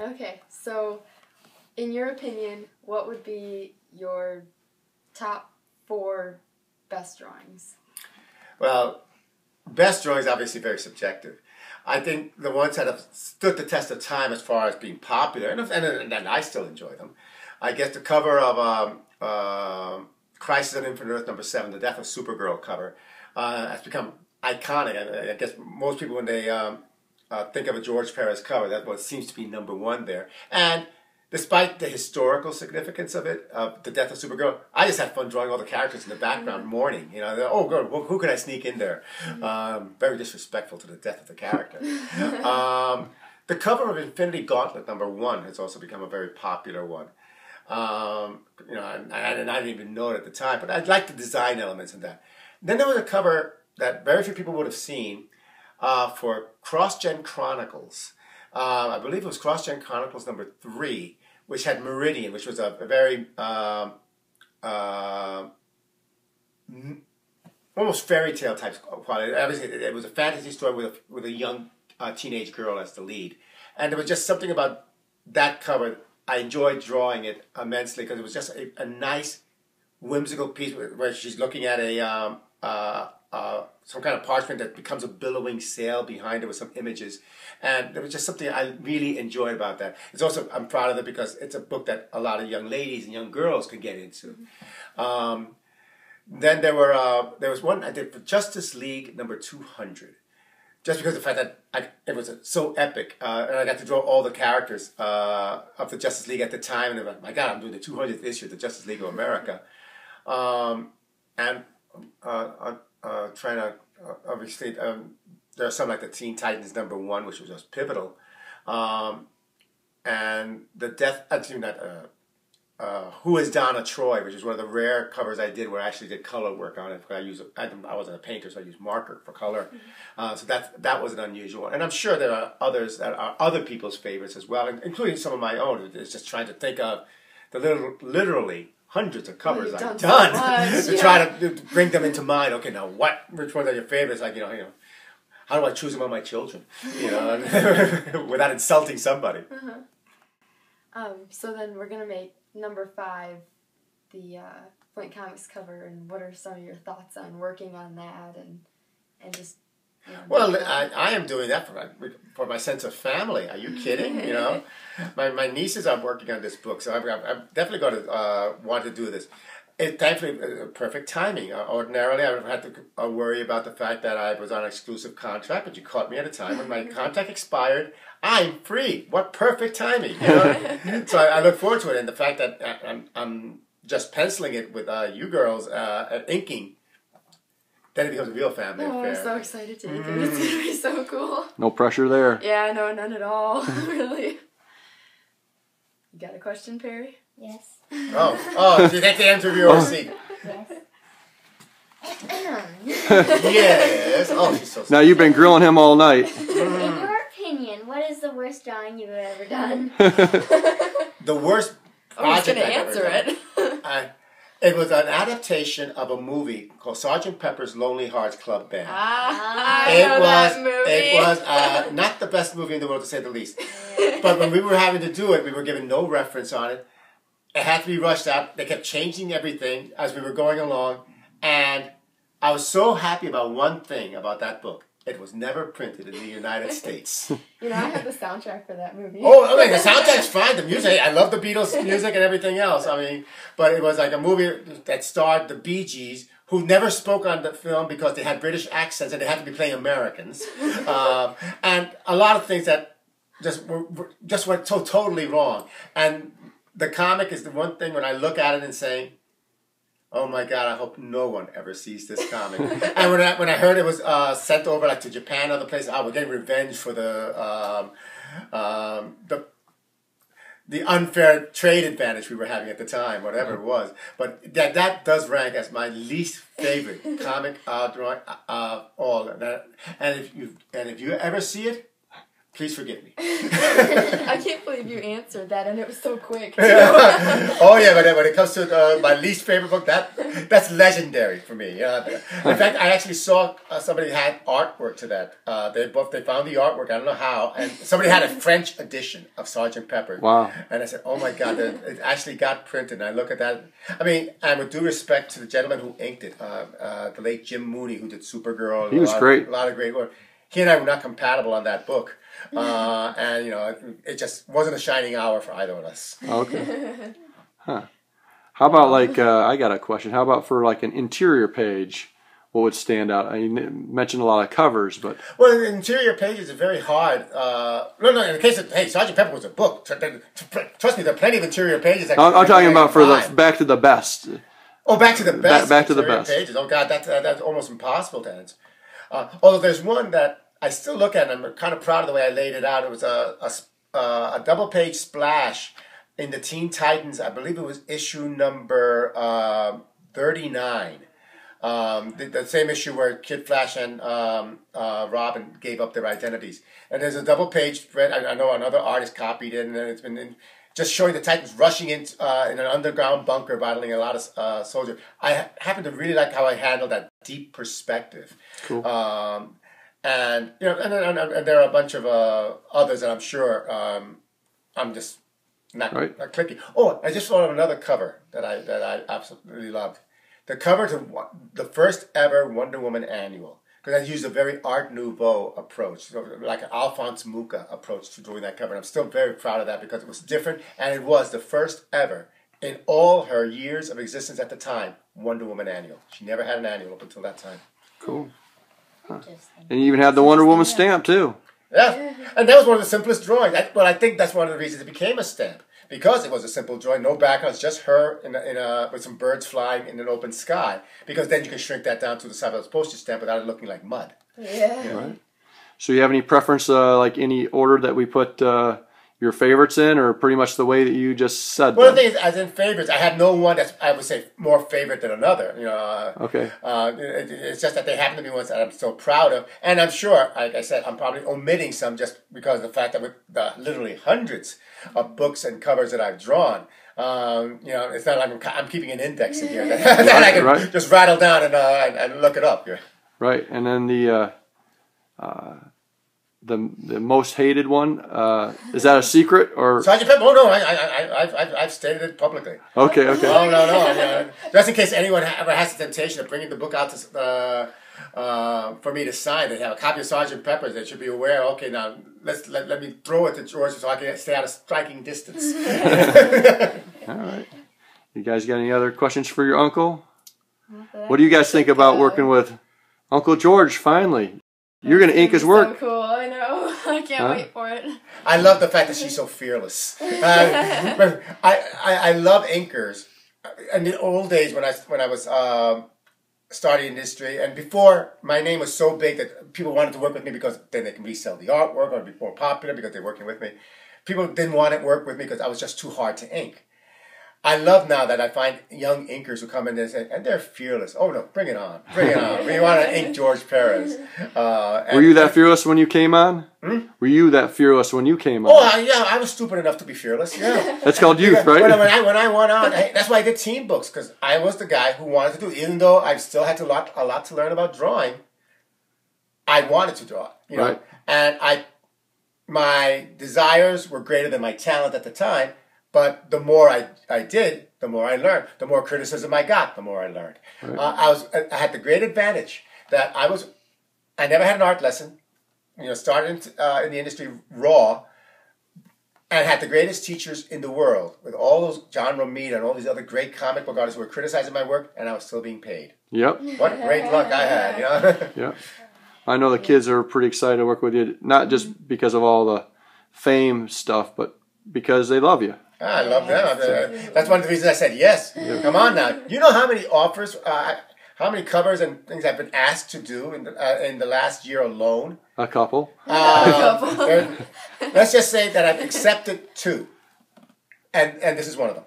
Okay, so in your opinion, what would be your top four best drawings? Well, best drawing is obviously very subjective. I think the ones that have stood the test of time as far as being popular, and, and, and I still enjoy them. I guess the cover of um, uh, Crisis on Infinite Earth number seven, the Death of Supergirl cover, uh, has become iconic. I, I, guess most people, when they um, uh, think of a George Perez cover, that's what seems to be number one there. And despite the historical significance of it, the death of Supergirl, I just had fun drawing all the characters in the background mm-hmm. mourning. You know, oh, good, well, who could I sneak in there? Mm-hmm. Um, very disrespectful to the death of the character. um, the cover of Infinity Gauntlet number one has also become a very popular one. Um, you know, and, and, I didn't even know it at the time, but I like the design elements in that. Then there was a cover that very few people would have seen uh, for CrossGen Chronicles. Uh, I believe it was CrossGen Chronicles number three, which had Meridian, which was a, a very um, uh, almost fairy tale type quality. Obviously, it was a fantasy story with a, with a young uh, teenage girl as the lead, and there was just something about that cover. I enjoyed drawing it immensely because it was just a, a, nice, whimsical piece where she's looking at a um, uh, uh, some kind of parchment that becomes a billowing sail behind it with some images. And there was just something I really enjoyed about that. It's also, I'm proud of it because it's a book that a lot of young ladies and young girls can get into. Um, then there were, uh, there was one I did for Justice League number 200. Just because of the fact that I, it was so epic, uh, and I got to draw all the characters uh, of the Justice League at the time, and I'm like, my God, I'm doing the 200th issue of the Justice League of America. Um, and uh, uh, trying to uh, obviously um, there are some like the Teen Titans number one, which was just pivotal, um, and the death. Actually, not. Uh, uh, Who is Donna Troy, which is one of the rare covers I did where I actually did color work on it. because I use I, I wasn't a painter, so I used marker for color. Mm-hmm. Uh, so that that was an unusual, and I'm sure there are others that are other people's favorites as well, including some of my own. It's just trying to think of the little, literally hundreds of covers I've done, done so to yeah. try to, to, bring them into mind. Okay, now what? Which ones are your favorites? Like you know, you know, how do I choose among my children? You know, without insulting somebody. Uh-huh. Um, so then we're gonna make number five the uh, Flint Comics cover, and what are some of your thoughts on working on that and and just well, I, I am doing that for my, for my sense of family. Are you kidding? You know, my, my nieces are working on this book, so I'm, I'm definitely going to uh, want to do this. It thankfully uh, perfect timing. Uh, ordinarily, I would have had to uh, worry about the fact that I was on an exclusive contract, but you caught me at a time when my contract expired. I'm free. What perfect timing! You know? so I, I, look forward to it, and the fact that uh, I'm, I'm just penciling it with uh, you girls at inking then it becomes a real family oh, affair. I'm so excited to make mm. it. It's gonna be so cool. No pressure there. Yeah, no, none at all. really. You got a question, Peri? Yes. Oh, oh, you get the interviewer oh. seat. Yes. yes. Oh, she's so. Now you've been grilling him all night. In your opinion, what is the worst drawing you've ever done? the worst project oh, he's gonna answer it. I, it was an adaptation of a movie called Sergeant Pepper's Lonely Hearts Club Band. Ah, I it know was that movie. it was uh, not the best movie in the world to say the least. but when we were having to do it, we were given no reference on it. It had to be rushed out. They kept changing everything as we were going along, and I was so happy about one thing about that book. It was never printed in the United States. You know, I have the soundtrack for that movie. Oh, I mean, the soundtrack's fine. The music, I love the Beatles music and everything else. I mean, but it was like a movie that starred the Bee Gees, who never spoke on the film because they had British accents and they had to be playing Americans, um, and a lot of things that just were, just went so totally wrong. And the comic is the one thing when I look at it and say, Oh my god! I hope no one ever sees this comic. and when I when I heard it was uh, sent over like to Japan, other places, I was getting revenge for the um, um, the the unfair trade advantage we were having at the time, whatever it was. But that that does rank as my least favorite comic uh, drawing uh, all. And, that, and if you and if you ever see it, please forgive me. I can't believe you answered that, and it was so quick. oh yeah, but when it comes to uh, my least favorite book, that that's legendary for me. Uh, in fact, I actually saw uh, somebody had artwork to that. Uh, they both they found the artwork. I don't know how, and somebody had a French edition of Sergeant Pepper. Wow. And I said, "Oh my God, it it actually got printed." And I look at that. I mean, and with due respect to the gentleman who inked it, uh, uh, the late Jim Mooney, who did Supergirl. He was lot- great. A lot of great work. He and I were not compatible on that book. Uh, and you know, it, it just wasn't a shining hour for either of us. Okay. Huh. How about like uh, I got a question. How about for like an interior page? What would stand out? I mentioned a lot of covers, but Well, the interior pages are very hard. Uh, no, no. In the case of hey, Sergeant Pepper was a book. Tr- tr- Trust me, there are plenty of interior pages. That I'm, I'm talking about for the back to the best. Oh, back to the best. back to the best. pages. Oh God, that's uh, that's almost impossible to answer. Uh, although there's one that I still look at, and I'm kind of proud of the way I laid it out. It was a a, uh, a double page splash in the Teen Titans. I believe it was issue number um, thirty nine. Um, the, the same issue where Kid Flash and um, uh, Robin gave up their identities. And there's a double page spread. I, I know another artist copied it, and it's been in, just showing the Titans rushing in uh, in an underground bunker, battling a lot of uh, soldiers. I ha- happen to really like how I handled that deep perspective. Cool. Um, and you know, and, and, and there are a bunch of uh, others that I'm sure um, I'm just not, Right. not clicking. Oh, I just thought of another cover that I that I absolutely loved. The cover to the first ever Wonder Woman annual because I used a very Art Nouveau approach, like an Alphonse Mucha approach to doing that cover. And I'm still very proud of that because it was different and it was the first ever in all her years of existence at the time Wonder Woman annual. She never had an annual up until that time. Cool. Interesting. And you even had the Wonder Woman stamp too. Yeah, and that was one of the simplest drawings. I, well, I think that's one of the reasons it became a stamp because it was a simple drawing, no backgrounds, just her in a, in a with some birds flying in an open sky. Because then you can shrink that down to the size of a postage stamp without it looking like mud. yeah. Right. So you have any preference, uh, like any order that we put uh, your favorites in, or pretty much the way that you just said Well, the them? thing is, as in favorites, I have no one that's I would say more favorite than another. You know, uh, Okay. uh, it, it's just that they happen to be ones that I'm so proud of, and I'm sure, like I said, I'm probably omitting some just because of the fact that with the literally hundreds of books and covers that I've drawn. Um, you know, it's not like I'm, I'm keeping an index in here that, that I can right. just rattle down and, uh, and, and look it up here. Right. And then the uh, uh, the the most hated one uh, is that a secret or Sergeant Pepper, oh no, I, I, I, I've, I've, I've stated it publicly. okay? Okay. Oh no no! no. Just in case anyone ever has the temptation of bringing the book out to uh, uh, for me to sign, they have a copy of Sergeant Pepper's. They should be aware. Okay, now let's let, let me throw it to George so I can stay out of striking distance. All right. You guys got any other questions for your uncle? What do you guys think about working with Uncle George? Finally, you're gonna ink his work. So cool. I know. I can't Huh? wait for it. I love the fact that she's so fearless. Uh, I, I, I love inkers. In the old days when I when I was um, starting industry and before my name was so big that people wanted to work with me because then they can resell the artwork or be more popular because they're working with me. People didn't want to work with me because I was just too hard to ink. I love now that I find young inkers who come in and say, and they're fearless. Oh no, bring it on, bring it on. We want to ink George Perez. Uh, Were you that fearless when you came on? Were you that fearless when you came on? Oh I- yeah, I was stupid enough to be fearless. Yeah. That's called youth, When, when right? I when I went on, I, that's why I did team books because I was the guy who wanted to do. it. Even though I still had to lot a lot to learn about drawing, I wanted to draw. You know, Right. and I my desires were greater than my talent at the time. But the more I, I did, the more I learned. The more criticism I got, the more I learned. Uh, I was I had the great advantage that I was I never had an art lesson. You know, started in, uh, in the industry raw, and had the greatest teachers in the world with all those John Romita and all these other great comic book artists who were criticizing my work, and I was still being paid. Yep. What great luck I had, you know. Yep. I know the kids are pretty excited to work with you, not just because of all the fame stuff, but because they love you. I love them. Uh, That's one of the reasons I said yes. Come on now. You know how many offers, uh, how many covers and things I've been asked to do in the, uh, in the last year alone? A couple. Uh, there- let's just say that I've accepted two. and and this is one of them.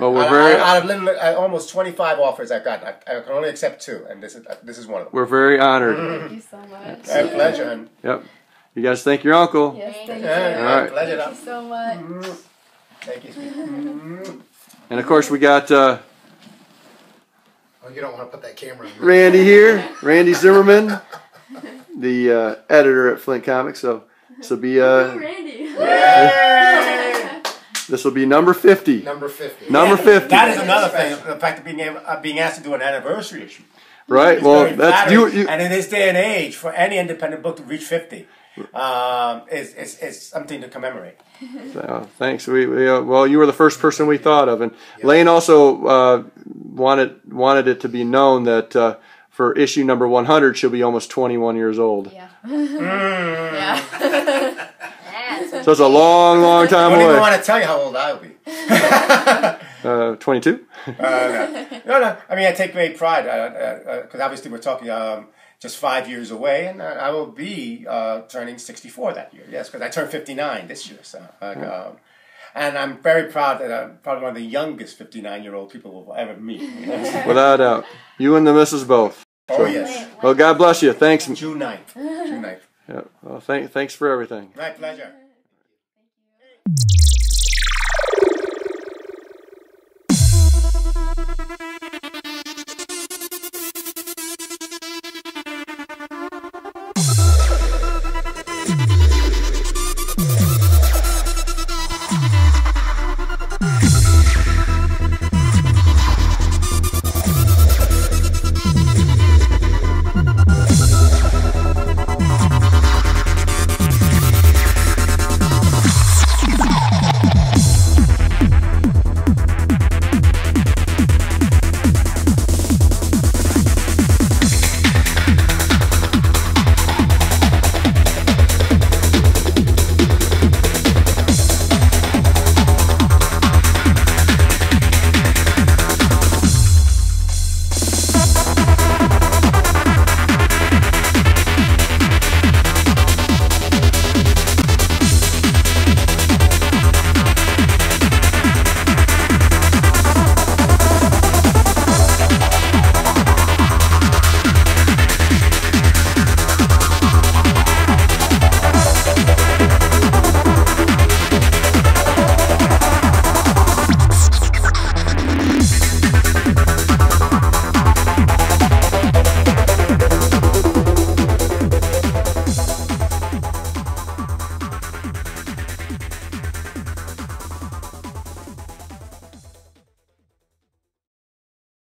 Well, we're Out, very out of literally, uh, almost 25 offers I've got, I, I can only accept two, and this is uh, this is one of them. we're very honored. Thank you so much. My pleasure. Yep. You guys thank your uncle. Yes, thank you. yeah, All my right. pleasure. Thank you so much. Thank you. And of course we got uh, Oh, you don't want to put that camera in. Randy here, Randy Zimmerman, the uh, editor at Flint Comics. So this will be uh, Randy. Yay! this will be number fifty. Number 50. Number fifty. That is another thing. The fact of being able, uh, being asked to do an anniversary issue. Right. It's Well, that's you. you And in this day and age, for any independent book to reach 50, um, is, is, is something to commemorate. So, thanks. We, we uh, well, you were the first person we thought of, and Layne also uh, wanted wanted it to be known that uh, for issue number 100, she'll be almost 21 years old. Yeah. Mm. yeah. So it's a long, long time. away. I don't even want to tell you how old I'll be. Uh, 22. Uh, no. no, no. I mean, I take great pride because obviously we're talking um, just five years away, and I I will be uh, turning 64 that year. Yes, because I turned 59 this year. So, like, um, and I'm very proud that I'm probably one of the youngest 59 year old people will ever meet. Without a doubt. You and the missus both. oh yes, Well, God bless you. Thanks. June 9th. June 9th. Yeah, well, thank, thanks for everything. My pleasure. Thank you.